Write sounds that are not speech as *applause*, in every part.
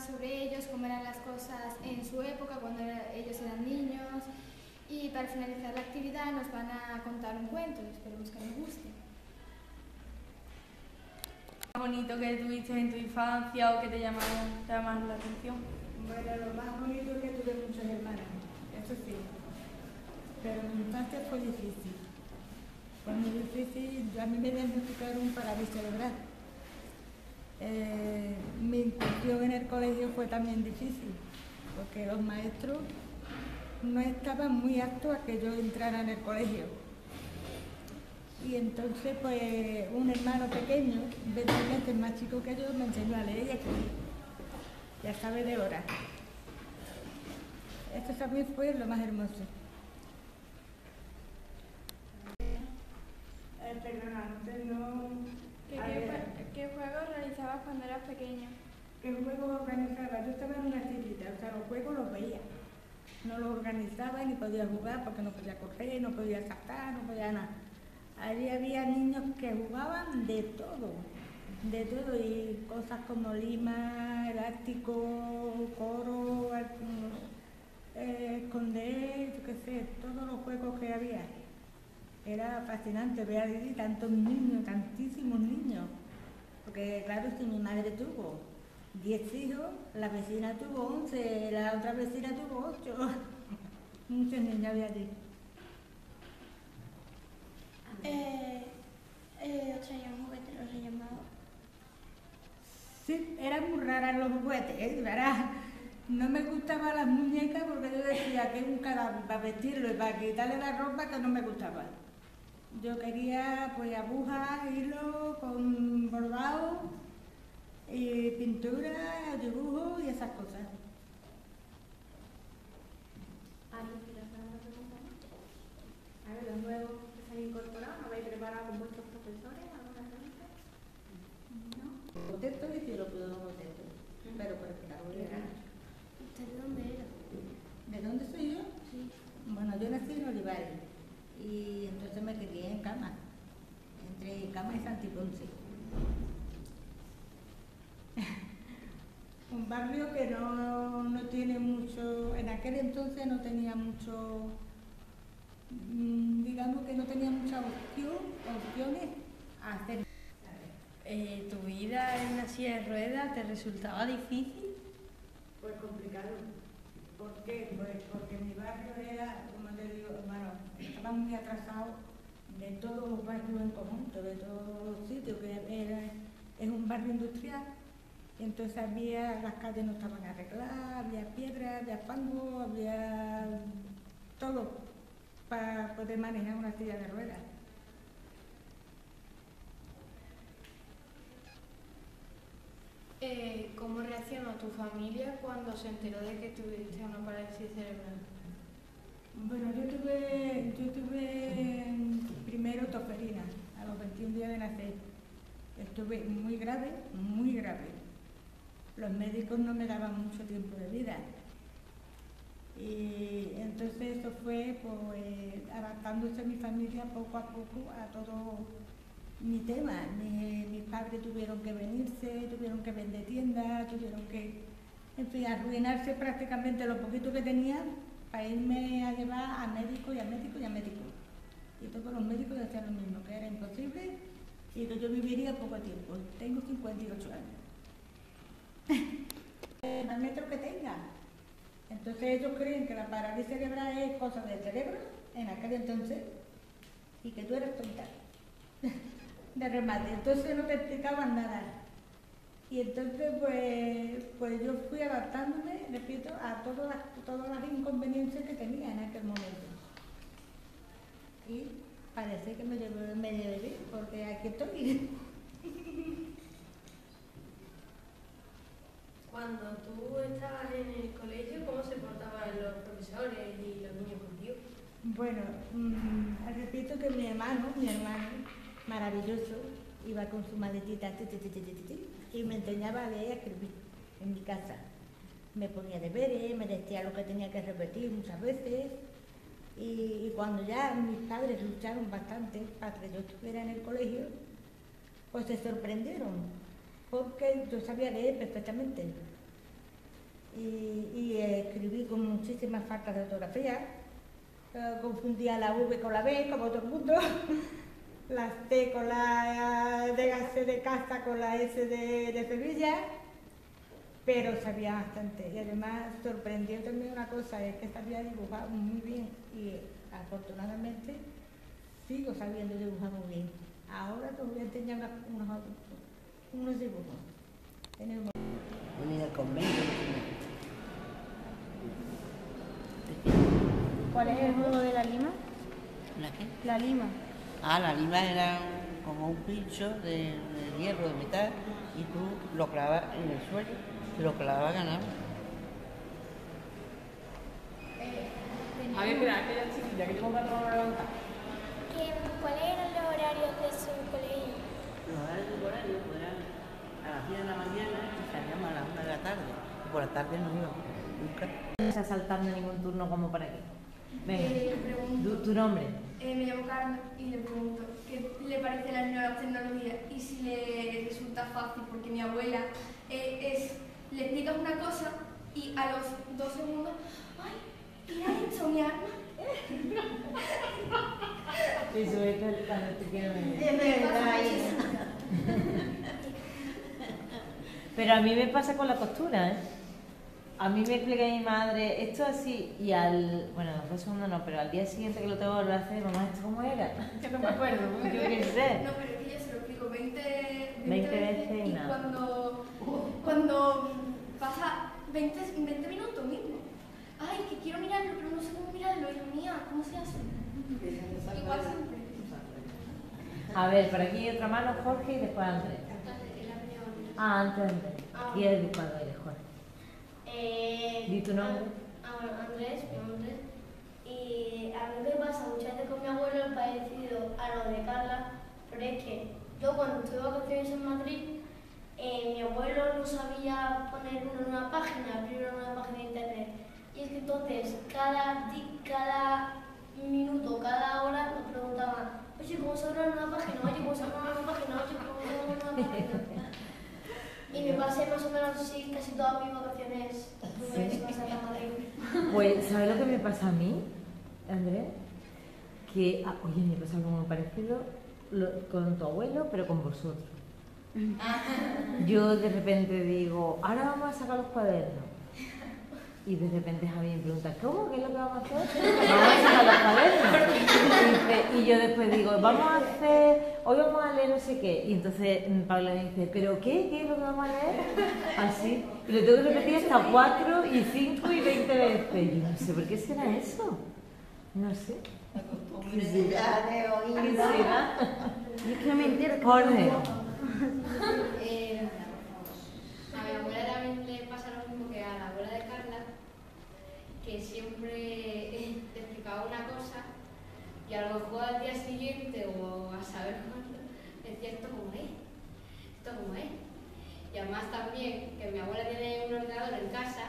más sobre ellos, cómo eran las cosas en su época, cuando ellos eran niños y para finalizar la actividad nos van a contar un cuento, esperemos que les guste. bonito que tuviste en tu infancia o que te llamaron, te llamaron la atención? Bueno, lo más bonito es que tuve muchos hermanos, eso sí. Pero mi infancia fue difícil. Fue muy difícil, a mí me diagnosticaron un parálisis cerebral. Eh, mi incursión en el colegio fue también difícil, porque los maestros no estaban muy aptos a que yo entrara en el colegio. Y entonces, pues, un hermano pequeño, 20 meses más chico que yo, me enseñó a leer y escribir. Ya sabe de hora. Esto también fue lo más hermoso. Eh, perdona, no... ¿Qué, a qué, ver, jue- qué juegos realizabas cuando eras pequeño? ¿Qué juegos organizaba? Yo estaba en una tiendita, o sea, los juegos los veía. No los organizaba ni podía jugar porque no podía correr, no podía saltar, no podía nada. Allí había niños que jugaban de todo, de todo, y cosas como lima, elástico, coro, eh, esconder, yo qué sé, todos los juegos que había. Era fascinante ver allí tantos niños, tantísimos niños. Porque claro, si mi madre tuvo 10 hijos, la vecina tuvo 11, la otra vecina tuvo 8. *laughs* Muchos niños había allí. Eh, eh, os traía un juguete, los he llamado. Sí, eran muy raras los juguetes, ¿eh? Verás, No me gustaban las muñecas porque yo decía que es un cadáver para vestirlo y para quitarle la ropa que no me gustaba. Yo quería pues agujas, hilo, con bordado, y pintura, dibujo y esas cosas. ¿Alguien quiere hacer una pregunta más? A ver, los nuevos que se han incorporado, ¿no habéis preparado con vuestros profesores alguna pregunta? ¿No? Contesto y si lo puedo contesto. Pero por esperar voy a ¿Usted de dónde era? ¿De dónde soy yo? Sí. Bueno, yo nací en Olivares y entonces me crié en Cama, entre Cama y Santiponce. *laughs* Un barrio que no, no tiene mucho, en aquel entonces no tenía mucho, mm, digamos que no tenía mucha opción, opciones a hacer. Eh, ¿Tu vida en una silla de ruedas te resultaba difícil? Pues complicado. ¿Por qué? Pues porque mi barrio era, como te digo, bueno, estaba muy atrasado de todos los barrios en conjunto, de todos los sitios, que era, es un barrio industrial. Entonces había, las calles no estaban arregladas, había piedra, había fango, había todo para poder manejar una silla de ruedas. Eh, ¿Cómo reaccionó tu familia cuando se enteró de que tuviste una parálisis cerebral? Bueno, yo tuve, yo tuve mm, primero toferina a los 21 días de nacer. Estuve muy grave, muy grave. Los médicos no me daban mucho tiempo de vida. Y entonces eso fue pues, adaptándose mi familia poco a poco a todo mi tema. Mi- mis padres tuvieron que venirse, tuvieron que vender tiendas, tuvieron que, en fin, arruinarse prácticamente lo poquito que tenían para irme a llevar a médico y a médico y a médico. Y todos los médicos decían lo mismo, que era imposible y que yo viviría poco tiempo. Tengo 58 años. El metro que tenga. Entonces ellos creen que la parálisis cerebral es cosa del cerebro, en aquel entonces, y que tú eres tonta. *laughs* De remate. Entonces no te explicaban nada. Y entonces, pues, pues yo fui adaptándome, repito, a todas las, todas las inconveniencias que tenía en aquel momento. Y parece que me llevé, me llevé porque aquí estoy. *laughs* Cuando tú estabas en el colegio, ¿cómo se portaban los profesores y los niños contigo? Bueno, mm, repito que mi hermano, mi hermano, maravilloso, iba con su maletita ti, ti, ti, ti, ti, ti, ti, y me enseñaba a leer y a escribir en mi casa. Me ponía deberes, me decía lo que tenía que repetir muchas veces y cuando ya mis padres lucharon bastante para que yo estuviera en el colegio, pues se sorprendieron, porque yo sabía leer perfectamente. Y, escribí con muchísimas faltas de ortografía, eh, confundía la V con la B, como todo el mundo, *laughs* la C con la de, la C de casa con la S de, de Sevilla, pero sabía bastante. Y además sorprendió también una cosa, es que sabía dibujar muy bien y afortunadamente sigo sabiendo dibujar muy bien. Ahora te voy a enseñar unos, unos, dibujos. En el Unida convento. ¿Cuál es el juego de la lima? ¿La qué? La lima. Ah, la lima era un- como un pincho de, de hierro de metal y tú lo clavas en el suelo y lo clavas ganaba. A ver, espera, aquella chiquilla que una levantar. ¿Qué- ¿Cuáles eran los horarios de su colegio? Los horarios del horario pues, eran a las 10 de la mañana y salíamos a las 1 de la tarde. Y por la tarde no íbamos, nunca. No está saltando ningún turno como para aquí. Venga, Eh, pregunto, tu, tu nombre. eh, me llamo Carmen y le pregunto qué le parece las nuevas tecnologías y si le resulta fácil, porque mi abuela eh, es, le explicas una cosa y a los dos segundos, ¡ay, mira esto, mi arma! *laughs* Eso es cuando te Pero a mí me pasa con la costura, ¿eh? A mí me explica mi madre esto así y al, bueno, dos segundos no, pero al día siguiente que lo tengo que volver a hacer, mamá, ¿esto cómo era? Yo no me acuerdo. *laughs* Yo qué sé. No, pero es que yo se lo explico 20, 20, 20 veces y y nada. cuando, cuando pasa 20, 20 minutos mismo. Ay, que quiero mirarlo, pero no sé cómo mirarlo, hija mía, ¿cómo se hace? Igual siempre. A ver, por aquí hay otra mano, Jorge, y después Andrés. Ah, antes Andrés. ¿Y el cuando eres, Jorge? Eh, Di tu nombre. a- Andrés, mi nombre. Y a mí me pasa muchas veces con mi abuelo el parecido a lo de Carla, pero es que yo cuando estuve vacaciones en Madrid, eh, mi abuelo no sabía poner una página, abrir una página de internet. Y es que entonces cada, cada minuto, cada hora nos preguntaban, oye, ¿cómo se abre una página? Oye, ¿cómo se abre una página? Oye, ¿cómo se abre una página? Y me pasé más o menos así casi todas mis vacaciones Madrid. Pues, ¿sabes lo que me pasa a mí, Andrés? Que, ah, oye, me pasa algo muy parecido lo- con tu abuelo, pero con vosotros. *laughs* Yo de repente digo, ahora vamos a sacar los cuadernos. Y de repente Javi me pregunta, ¿cómo? ¿Qué es lo que vamos a hacer? *laughs* Vamos a sacar los cuadernos. Y, y yo después digo, vamos a hoy vamos a leer no sé qué. Y entonces mm, Pablo me dice, ¿pero qué? ¿Qué es lo que vamos a leer? *laughs* Así. Y lo tengo que repetir hasta cuatro y cinco y veinte veces. Y yo no sé, ¿por qué será eso? No sé. ¿Qué será? Es que no me entero. Jorge. Eh, a mi abuela también le pasa lo mismo que a la abuela de Carla, que siempre eh, te explicaba una cosa y a lo mejor al día siguiente o a saber cuándo decía esto como es, esto como es. Y además también que mi abuela tiene un ordenador en casa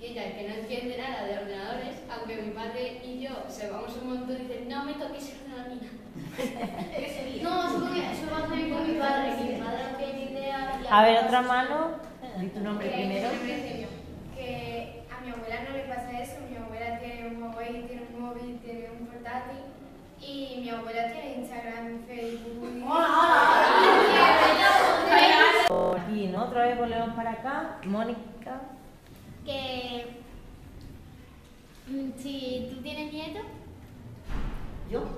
y ella que no entiende nada de ordenadores, aunque mi padre y yo se vamos un montón y dicen, no me toques el ordenador. *laughs* No, eso, con- eso va a hacer con mi padre, que mi padre no tiene ni idea. y A ver, otra mano. Di tu nombre primero. Que a mi abuela no le pasa eso, mi abuela tiene un móvil, tiene un móvil, tiene un portátil y mi abuela tiene Instagram, Facebook. y- Por aquí, ¿no? Otra vez Mónica. Que mm, si tú tienes nietos, ¿Yo? No.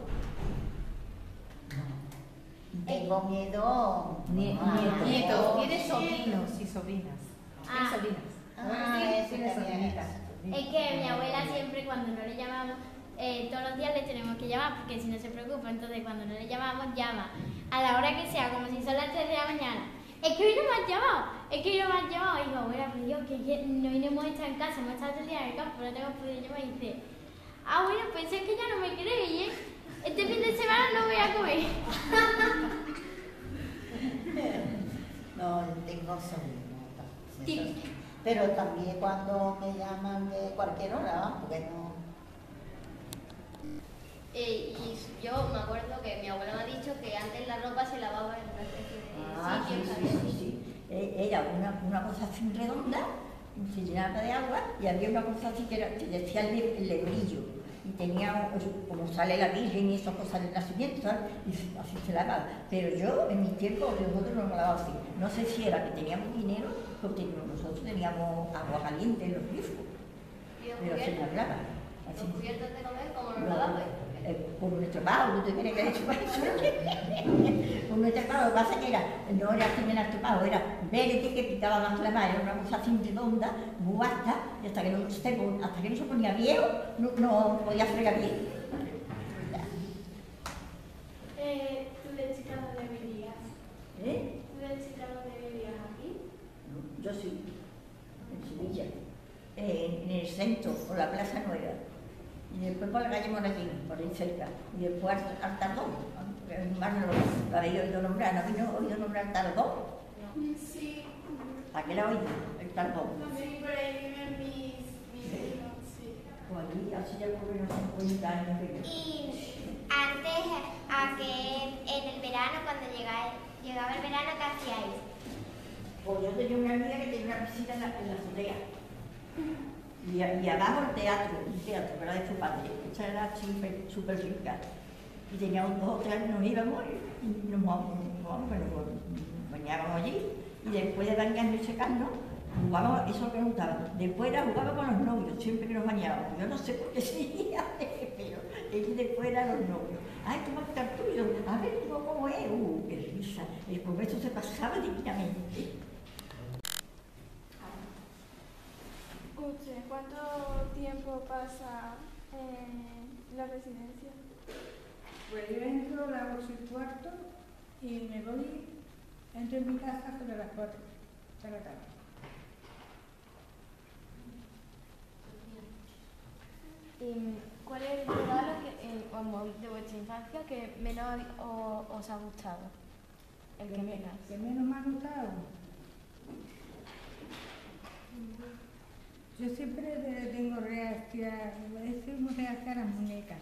Tengo miedo. Nie- Ah, nietos. nietos. Tienes sobrinos y sobrinas. Tienes Ah. sobrinas. Ah, Tienes sobrinitas. es que mi abuela siempre cuando no le llamamos, eh, todos los días le tenemos que llamar porque si no se preocupa, entonces cuando no le llamamos, llama a la hora que sea, como si son las 3 de la mañana. Es que hoy no me has llamado, es que no me has llamado. Y digo, abuela, pero yo, que, que no, no hemos estado en casa, hemos estado todo el día en el campo, no te hemos podido llamar. Y dice, ah, bueno, pues es que ya no me queréis, ¿eh? Este fin de semana no voy a comer. *laughs* No, tengo sobrinos. Sí. Pero también cuando me llaman de cualquier hora, porque no. Eh, y yo me acuerdo que mi abuela me ha dicho que antes la ropa se lavaba en una especie de Ah, sí, sitio, sí, ¿sabes? sí, sí. Eh, Era una, una cosa así redonda, se llenaba de agua y había una cosa así que, era, que decía el, le- el lebrillo. Y tenía, como sale la Virgen y esas cosas del nacimiento, ¿sabes? y se- así se lavaba. Pero yo, en mi tiempo, nosotros no lo lavamos así. No sé si era que teníamos dinero, porque nosotros teníamos agua caliente en los grifos, pero se lavaba. Así. los cubiertos de comer, como los No, lavabas. Por nuestro pago, no te quieres que hecho eso. *laughs* por nuestro pago, lo que pasa es que era, no era la pago, era verde que picaba más la mano, era una cosa así redonda, muy alta, y hasta que no se, hasta que no se ponía viejo, no, no podía fregar bien. Eh, ¿Tú de chica dónde vivías? ¿Eh? ¿Tú de chica dónde vivías aquí? Yo sí, en Sevilla, eh, en el centro, por la Plaza Nueva. Y después por la calle Moratín, por ahí cerca. Y después al, al Tardón, madre lo, lo había oído nombrar, ¿no había oído nombrar Tardón? Sí, ¿A qué la oído? El Tardón. sí, por ahí viven mis, mis hijos, sí. Pues allí hace ya por unos 50 años que yo. Y antes, a que en el verano, cuando llegaba, llegaba el verano, ¿qué hacíais? Pues yo tenía una amiga que tenía una piscina en la, en la azotea. Y, a- y abajo el teatro, un teatro, era de su padre. Esa era súper súper rica. Y teníamos dos o tres nos íbamos y nos, nos, nos bañábamos allí. Y después de bañarnos y secarnos, jugábamos, eso que nos gustaba. Después era con los novios, siempre que nos bañábamos. Yo no sé por qué sí, pero ellos después eran los novios. Ay, ¿cómo está el tuyo? A ver, ¿cómo, es? Uh, qué risa. Y por se pasaba divinamente. Usted, ¿cuánto tiempo pasa en la residencia? Pues yo entro a las ocho y cuarto y me voy, entro en mi casa sobre las cuatro de la tarde. ¿Y cuál es el regalo que, eh, como de vuestra infancia que menos o- os ha gustado? El que me- menos. que menos me ha gustado. Yo siempre tengo reacción, es una reacción a las muñecas.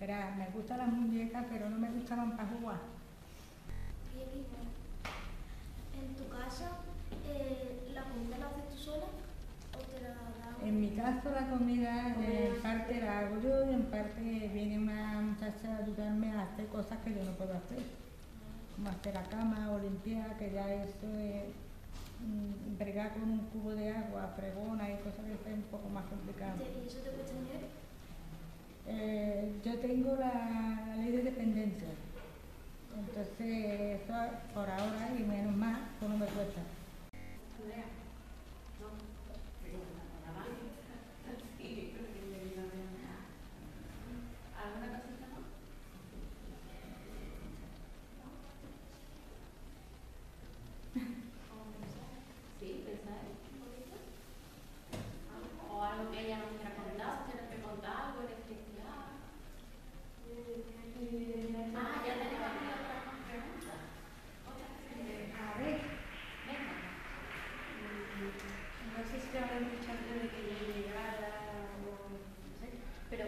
Pero me gustan las muñecas, pero no me gustaban para jugar. ¿En tu casa eh, la comida la haces tú sola o te la dan? En mi caso la comida eh, en parte la hago yo y en parte viene una muchacha a ayudarme a hacer cosas que yo no puedo hacer. Como hacer la cama o limpiar, que ya eso es bregar con un cubo de agua, fregona y cosas que es un poco más complicado. ¿Y eso te cuesta dinero? Eh, yo tengo la, la ley de dependencia. Entonces, eso por ahora y menos más, pues no me cuesta. ¿Alguna cosita más? Sí, pensáis un poquito. O algo que ella nos quiera contar, tener que contar algo en especial. Ah, ya tenemos aquí otra más pregunta. Otra pregunta. A ver, Venga. no sé si te habrán dicho antes de que yo llegara o no sé, pero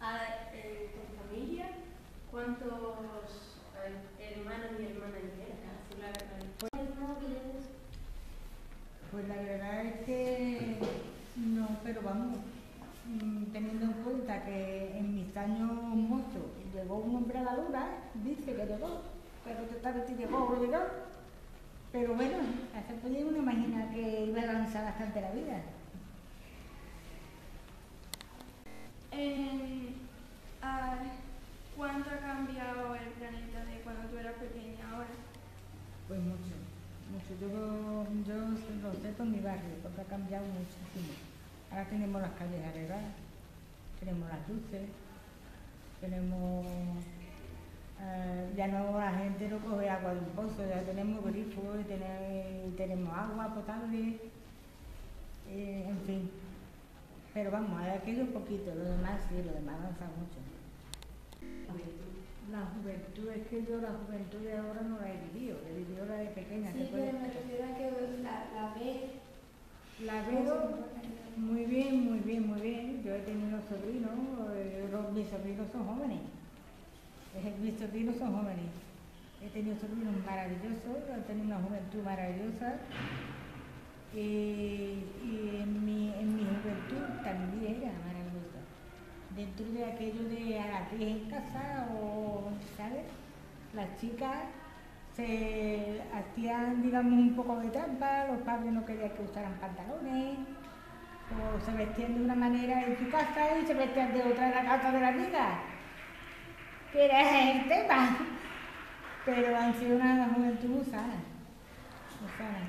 a, en tu familia, ¿cuántos eh, y hermanas eres? Así la verdad. Pues la verdad es que no, pero vamos, mm, teniendo en cuenta que en mis años mozos llegó un hombre a la luna, dice que llegó, pero que tal vez llegó o llegó. Pero bueno, se podía uno imaginar que iba a avanzar bastante la vida. En, ah, ¿Cuánto ha cambiado el planeta de cuando tú eras pequeña ahora? Pues mucho, mucho. Yo, yo lo sé por mi barrio, porque ha cambiado muchísimo. Ahora tenemos las calles arregladas, tenemos las luces, tenemos... eh, ya no la gente no coge agua de un pozo, ya tenemos grifo, y tene- y tenemos agua potable, eh, en fin. Pero vamos, ha quedado un poquito, lo demás sí, lo demás avanza mucho. La juventud, es que yo la juventud de ahora no la he vivido, he vivido la de pequeña. Sí, pero me refiero a que la, la ves. La veo muy bien, muy bien, muy bien. Yo he tenido sobrinos, eh, los- mis sobrinos son jóvenes. Eh, Mis sobrinos son jóvenes. He tenido sobrinos maravillosos, he tenido una juventud maravillosa. Y, y en, mi, en mi juventud también era maravillosa. Dentro de aquello de a las 10 en casa o, ¿sabes? Las chicas se hacían, digamos, un poco de trampa, los padres no querían que usaran pantalones, o se vestían de una manera en su casa y se vestían de otra en la casa de la amiga, que era el tema. Pero han sido una juventud sana, sana.